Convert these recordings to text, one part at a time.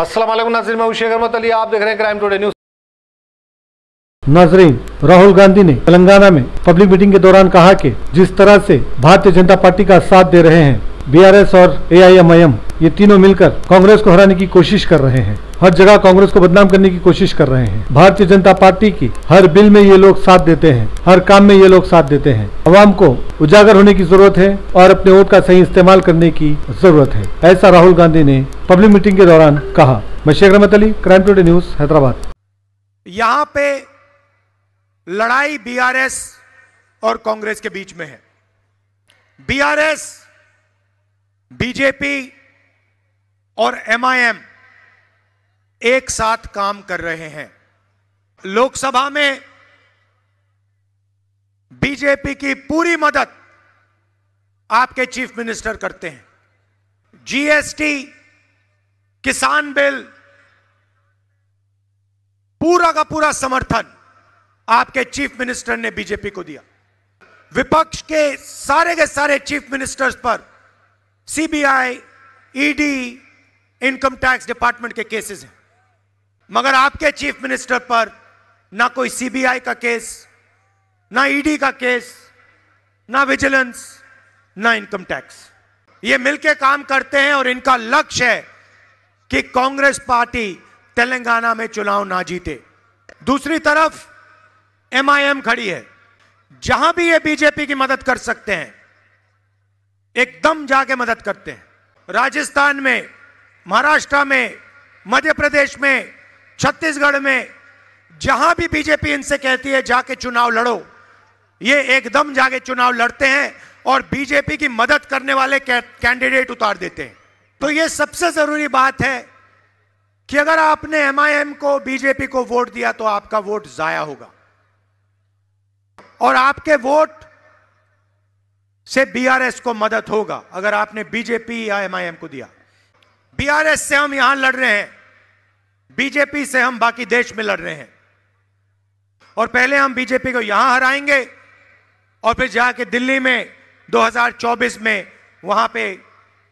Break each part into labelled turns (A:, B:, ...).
A: असलम नाजिर मैं आप देख रहे हैं क्राइम
B: नाजरीन, राहुल गांधी ने तेलंगाना में पब्लिक मीटिंग के दौरान कहा कि जिस तरह से भारतीय जनता पार्टी का साथ दे रहे हैं बीआरएस और एआईएमआईएम ये तीनों मिलकर कांग्रेस को हराने की कोशिश कर रहे हैं। हर जगह कांग्रेस को बदनाम करने की कोशिश कर रहे हैं। भारतीय जनता पार्टी की हर बिल में ये लोग साथ देते हैं। हर काम में ये लोग साथ देते हैं। अवाम को उजागर होने की ज़रूरत है और अपने वोट का सही इस्तेमाल करने की ज़रूरत है, ऐसा राहुल गांधी ने पब्लिक मीटिंग के दौरान कहा। मैं Sheikh Rahmat Ali, crime today news, Hyderabad.
C: यहाँ पे लड़ाई बीआरएस और कांग्रेस के बीच में है। बीआरएस बीजेपी और एमआईएम एक साथ काम कर रहे हैं। लोकसभा में बीजेपी की पूरी मदद आपके चीफ मिनिस्टर करते हैं। जीएसटी किसान बिल, पूरा का पूरा समर्थन आपके चीफ मिनिस्टर ने बीजेपी को दिया। विपक्ष के सारे के सारे चीफ मिनिस्टर्स पर CBI ED income tax department के केसेस हैं। मगर आपके चीफ मिनिस्टर पर ना कोई सीबीआई का केस, ना ईडी का केस, ना विजिलेंस, ना इनकम टैक्स। ये मिलके काम करते हैं और इनका लक्ष्य है कि कांग्रेस पार्टी तेलंगाना में चुनाव ना जीते। दूसरी तरफ़ एमआईएम खड़ी है। जहाँ भी ये बीजेपी की मदद कर सकते हैं, एकदम जाके मदद करते हैं। राजस्थान में महाराष्ट्र में, मध्य प्रदेश में, छत्तीसगढ़ में, जहाँ भी बीजेपी इनसे कहती है, जाके चुनाव लड़ो। ये एकदम जाके चुनाव लड़ते हैं और बीजेपी की मदद करने वाले कैंडिडेट उतार देते हैं। तो ये सबसे ज़रूरी बात है कि अगर आपने एमआईएम को, बीजेपी को वोट दिया तो आपका वोट जाया होगा। और आपके वोट से बीआरएस को मदद होगा, अगर आपने बीजेपी या एमआईएम को दिया। बीआरएस से हम यहाँ लड़ रहे हैं बीजेपी से हम बाकी देश में लड़ रहे हैं। और पहले हम बीजेपी को यहाँ हराएँगे और फिर जाके दिल्ली में 2024 में वहाँ पे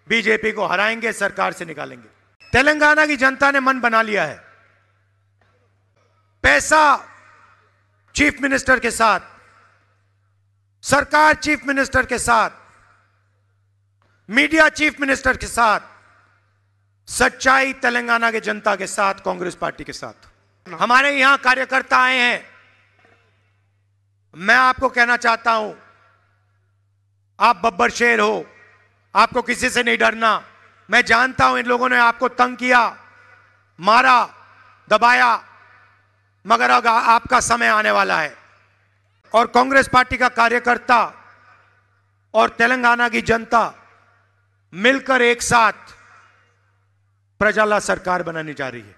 C: बीजेपी को हराएँगे, सरकार से निकालेंगे। तेलंगाना की जनता ने मन बना लिया है। पैसा चीफ मिनिस्टर के साथ, सरकार चीफ मिनिस्टर के साथ, मीडिया चीफ मिनिस्टर के साथ सच्चाई तेलंगाना के जनता के साथ, कांग्रेस पार्टी के साथ। हमारे यहाँ कार्यकर्ता आए हैं। मैं आपको कहना चाहता हूँ, आप बब्बर शेर हो, आपको किसी से नहीं डरना। मैं जानता हूँ इन लोगों ने आपको तंग किया, मारा, दबाया, मगर अब आपका समय आने वाला है। और कांग्रेस पार्टी का कार्यकर्ता और तेलंगाना की जनता मिलकर एक साथ प्रजाला सरकार बनाने जा रही है।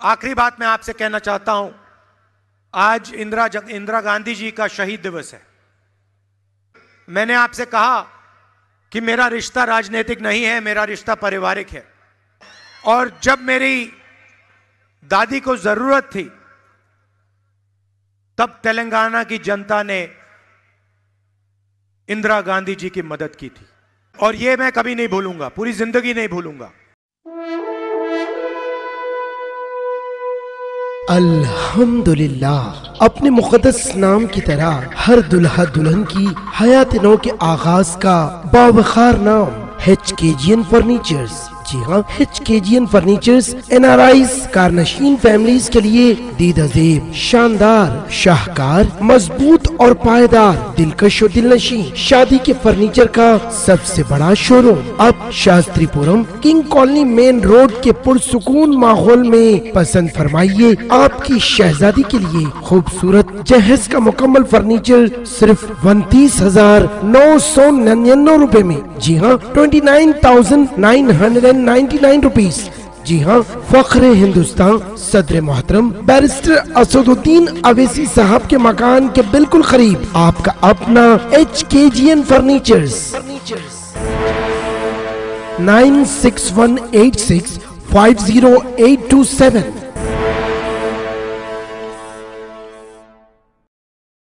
C: आखिरी बात मैं आपसे कहना चाहता हूँ, आज इंदिरा इंदिरा गांधी जी का शहीद दिवस है। मैंने आपसे कहा कि मेरा रिश्ता राजनीतिक नहीं है, मेरा रिश्ता पारिवारिक है। और जब मेरी दादी को ज़रूरत थी, तब तेलंगाना की जनता ने इंदिरा गांधी जी की मदद की थी। और ये मैं कभी नहीं भूलूँगा, पूरी ज़िंदगी नहीं भूलूँगा।
D: अल्हम्दुलिल्लाह, अपने मुकदस नाम की तरह हर दुल्हा दुल्हन की हयात नौ के आगाज़ का बावखार नाम H K G N furnitures जी हाँ H K G N furnitures N R I कारनशीन families के लिए दीद अजेब शानदार, शाहकार, मज़बूत और पायदार, दिलकश और दिल दिलनशी। शादी के फर्नीचर का सबसे बड़ा शोरूम अब Shastripuram king colony main road के पुरसकून माहौल में। पसंद फरमाइए आपकी शहजादी के लिए खूबसूरत जहेज का मुकम्मल फर्नीचर सिर्फ़ उनतीस हज़ार नौ सौ निन्यानवे रूपए में। जी हाँ twenty nine thousand nine hundred and ninety nine rupees जी हाँ फख्र हिंदुस्तान, सदर मोहतरम, बैरिस्टर असदुद्दीन अवेसी साहब के मकान के बिल्कुल करीब आपका अपना H K G N furniture nine six one eight six five zero eight two seven